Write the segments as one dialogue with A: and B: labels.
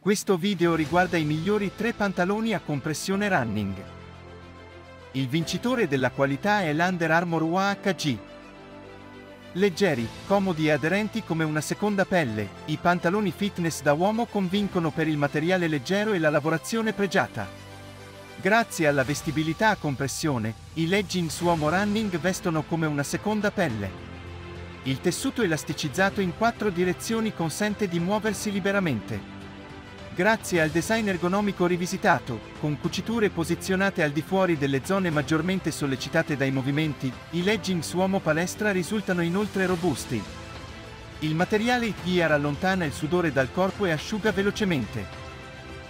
A: Questo video riguarda i migliori tre pantaloni a compressione running. Il vincitore della qualità è l'Under Armour UHG. Leggeri, comodi e aderenti come una seconda pelle, i pantaloni fitness da uomo convincono per il materiale leggero e la lavorazione pregiata. Grazie alla vestibilità a compressione, i leggings uomo running vestono come una seconda pelle. Il tessuto elasticizzato in quattro direzioni consente di muoversi liberamente. Grazie al design ergonomico rivisitato, con cuciture posizionate al di fuori delle zone maggiormente sollecitate dai movimenti, i leggings uomo palestra risultano inoltre robusti. Il materiale Gear allontana il sudore dal corpo e asciuga velocemente.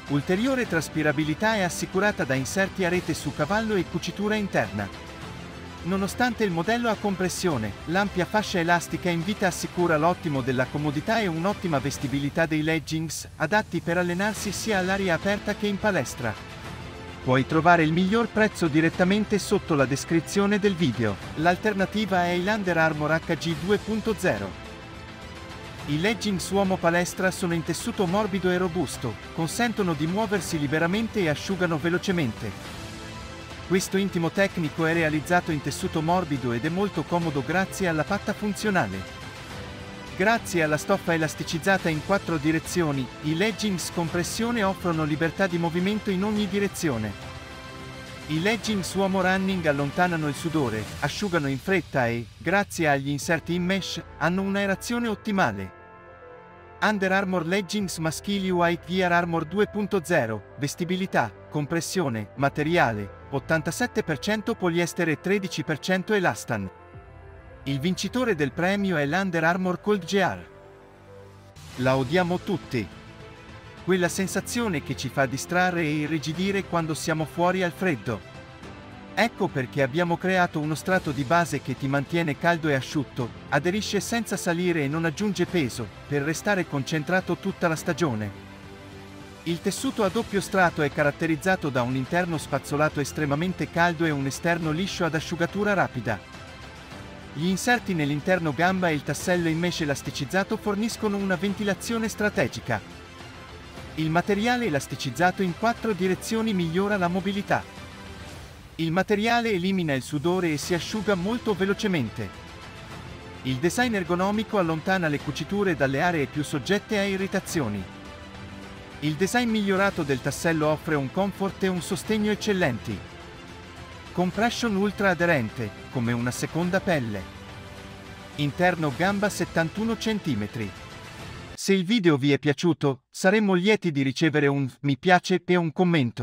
A: Ulteriore traspirabilità è assicurata da inserti a rete su cavallo e cucitura interna. Nonostante il modello a compressione, l'ampia fascia elastica in vita assicura l'ottimo della comodità e un'ottima vestibilità dei leggings, adatti per allenarsi sia all'aria aperta che in palestra. Puoi trovare il miglior prezzo direttamente sotto la descrizione del video. L'alternativa è il Under Armour HG 2.0. I leggings uomo palestra sono in tessuto morbido e robusto, consentono di muoversi liberamente e asciugano velocemente. Questo intimo tecnico è realizzato in tessuto morbido ed è molto comodo grazie alla patta funzionale. Grazie alla stoffa elasticizzata in quattro direzioni, i leggings compressione offrono libertà di movimento in ogni direzione. I leggings uomo running allontanano il sudore, asciugano in fretta e, grazie agli inserti in mesh, hanno un'aerazione ottimale. Under Armour Leggings maschili White Gear Armor 2.0, vestibilità, compressione, materiale, 87% poliestere e 13% elastan. Il vincitore del premio è l'Under Armour Cold GR. La odiamo tutti. Quella sensazione che ci fa distrarre e irrigidire quando siamo fuori al freddo. Ecco perché abbiamo creato uno strato di base che ti mantiene caldo e asciutto, aderisce senza salire e non aggiunge peso, per restare concentrato tutta la stagione. Il tessuto a doppio strato è caratterizzato da un interno spazzolato estremamente caldo e un esterno liscio ad asciugatura rapida. Gli inserti nell'interno gamba e il tassello in mesh elasticizzato forniscono una ventilazione strategica. Il materiale elasticizzato in quattro direzioni migliora la mobilità. Il materiale elimina il sudore e si asciuga molto velocemente. Il design ergonomico allontana le cuciture dalle aree più soggette a irritazioni. Il design migliorato del tassello offre un comfort e un sostegno eccellenti. Compression ultra aderente, come una seconda pelle. Interno gamba 71 cm. Se il video vi è piaciuto, saremmo lieti di ricevere un mi piace e un commento.